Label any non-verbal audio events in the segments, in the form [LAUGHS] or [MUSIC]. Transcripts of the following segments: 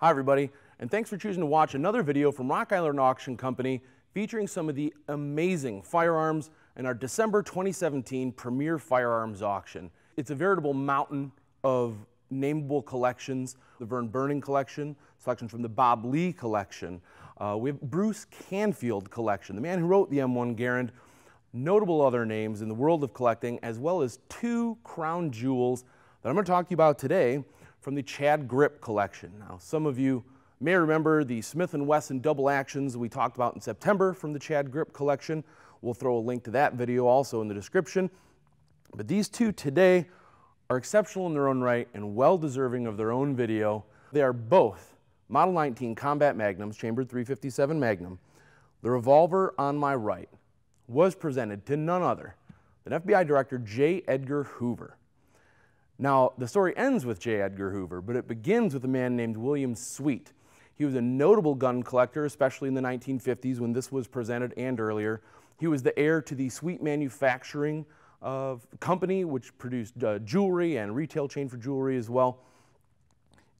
Hi everybody, and thanks for choosing to watch another video from Rock Island Auction Company featuring some of the amazing firearms in our December 2017 Premier Firearms Auction. It's a veritable mountain of nameable collections, the Vern Burning collection, selections from the Bob Lee collection. Uh, we have Bruce Canfield collection, the man who wrote the M1 Garand, notable other names in the world of collecting, as well as two crown jewels that I'm going to talk to you about today from the Chad Grip collection. Now, some of you may remember the Smith & Wesson double actions we talked about in September from the Chad Grip collection. We'll throw a link to that video also in the description. But these two today are exceptional in their own right and well deserving of their own video. They are both Model 19 Combat Magnums, chambered 357 Magnum. The revolver on my right was presented to none other than FBI Director J. Edgar Hoover. Now, the story ends with J. Edgar Hoover, but it begins with a man named William Sweet. He was a notable gun collector, especially in the 1950s when this was presented and earlier. He was the heir to the Sweet Manufacturing uh, Company, which produced uh, jewelry and retail chain for jewelry as well.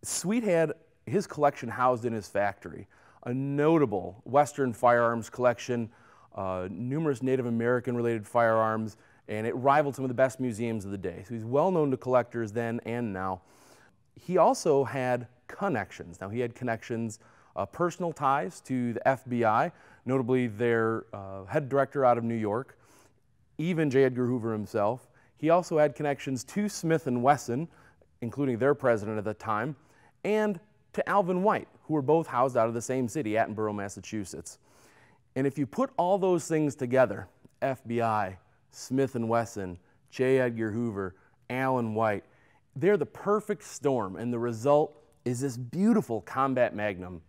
Sweet had his collection housed in his factory, a notable Western firearms collection, uh, numerous Native American related firearms, and it rivaled some of the best museums of the day. So he's well known to collectors then and now. He also had connections. Now he had connections, uh, personal ties to the FBI, notably their uh, head director out of New York, even J. Edgar Hoover himself. He also had connections to Smith & Wesson, including their president at the time, and to Alvin White, who were both housed out of the same city, Attleboro, Massachusetts. And if you put all those things together, FBI, Smith & Wesson, J. Edgar Hoover, Alvin White. They're the perfect storm, and the result is this beautiful combat magnum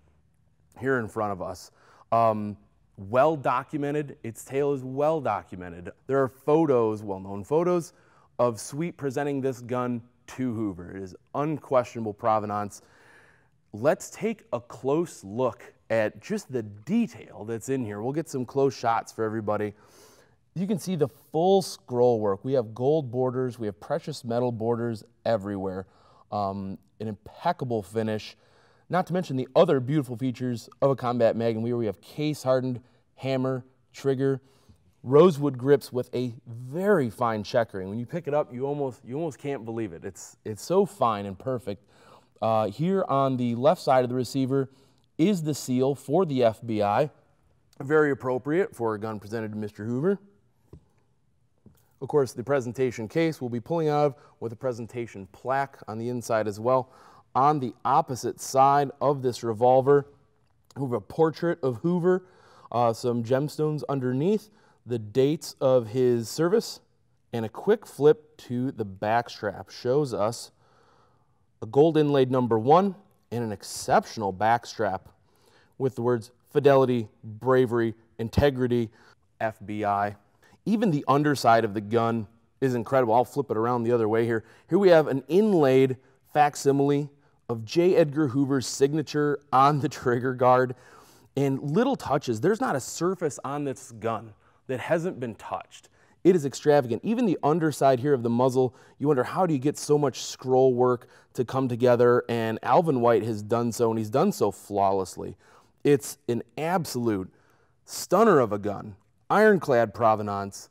here in front of us. Um, well documented, its tale is well documented. There are photos, well-known photos, of Sweet presenting this gun to Hoover. It is unquestionable provenance. Let's take a close look at just the detail that's in here. We'll get some close shots for everybody you can see the full scroll work. We have gold borders, we have precious metal borders everywhere. Um, an impeccable finish. Not to mention the other beautiful features of a combat magnum where we have case hardened hammer, trigger, rosewood grips with a very fine checkering. When you pick it up, you almost you almost can't believe it. It's it's so fine and perfect. Uh, here on the left side of the receiver is the seal for the FBI. Very appropriate for a gun presented to Mr. Hoover. Of course, the presentation case we'll be pulling out of with a presentation plaque on the inside as well. On the opposite side of this revolver, we have a portrait of Hoover, uh, some gemstones underneath, the dates of his service, and a quick flip to the back strap shows us a gold inlaid number one and an exceptional back strap with the words fidelity, bravery, integrity, FBI. Even the underside of the gun is incredible. I'll flip it around the other way here. Here we have an inlaid facsimile of J. Edgar Hoover's signature on the [LAUGHS] trigger guard. And little touches, there's not a surface on this gun that hasn't been touched. It is extravagant. Even the underside here of the muzzle, you wonder how do you get so much scroll work to come together? And Alvin White has done so, and he's done so flawlessly. It's an absolute stunner of a gun ironclad provenance.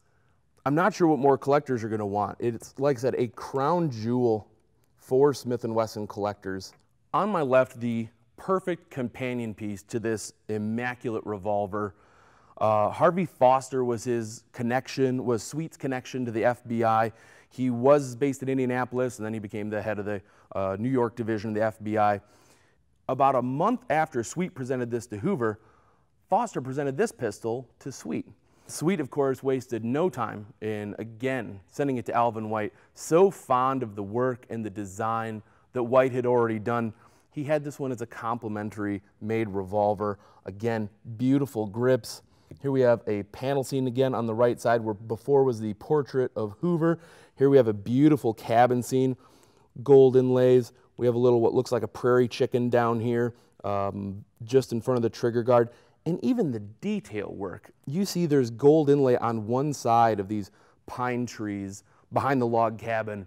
I'm not sure what more collectors are going to want. It's, like I said, a crown jewel for Smith & Wesson collectors. On my left, the perfect companion piece to this immaculate revolver. Uh, Harvey Foster was his connection, was Sweet's connection to the FBI. He was based in Indianapolis, and then he became the head of the uh, New York division of the FBI. About a month after Sweet presented this to Hoover, Foster presented this pistol to Sweet. Sweet, of course, wasted no time in, again, sending it to Alvin White. So fond of the work and the design that White had already done, he had this one as a complimentary made revolver. Again, beautiful grips. Here we have a panel scene again on the right side where before was the portrait of Hoover. Here we have a beautiful cabin scene, gold inlays. We have a little what looks like a prairie chicken down here um, just in front of the trigger guard and even the detail work. You see there's gold inlay on one side of these pine trees behind the log cabin.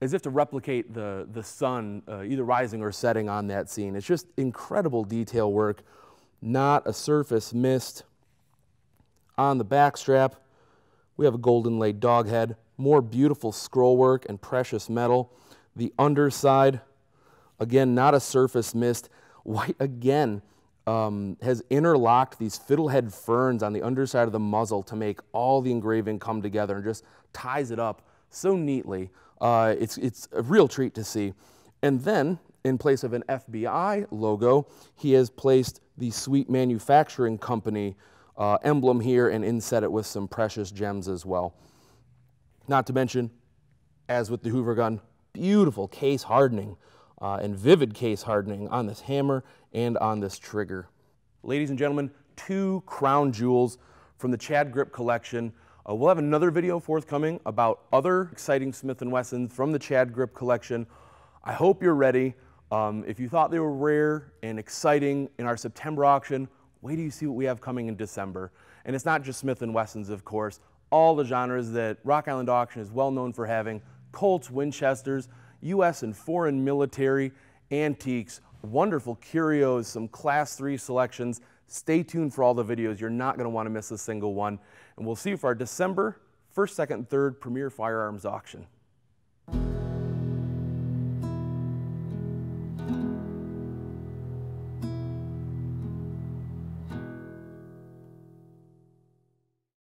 as if to replicate the, the sun uh, either rising or setting on that scene. It's just incredible detail work, not a surface missed. On the back strap, we have a golden laid dog head, more beautiful scroll work and precious metal. The underside, again, not a surface missed. White, again, um, has interlocked these fiddlehead ferns on the underside of the muzzle to make all the engraving come together and just ties it up so neatly. Uh, it's, it's a real treat to see. And then, in place of an FBI logo, he has placed the Sweet Manufacturing Company uh, emblem here and inset it with some precious gems as well. Not to mention, as with the Hoover gun, beautiful case hardening uh, and vivid case hardening on this hammer and on this trigger. Ladies and gentlemen, two crown jewels from the Chad Grip collection. Uh, we'll have another video forthcoming about other exciting Smith & Wesson from the Chad Grip collection. I hope you're ready. Um, if you thought they were rare and exciting in our September auction, wait till you see what we have coming in December. And it's not just Smith & Wessons, of course. All the genres that Rock Island Auction is well known for having, Colts, Winchesters, U.S. and foreign military, antiques, wonderful curios, some class three selections. Stay tuned for all the videos. You're not going to want to miss a single one. And we'll see you for our December 1st, 2nd, 3rd Premier Firearms Auction.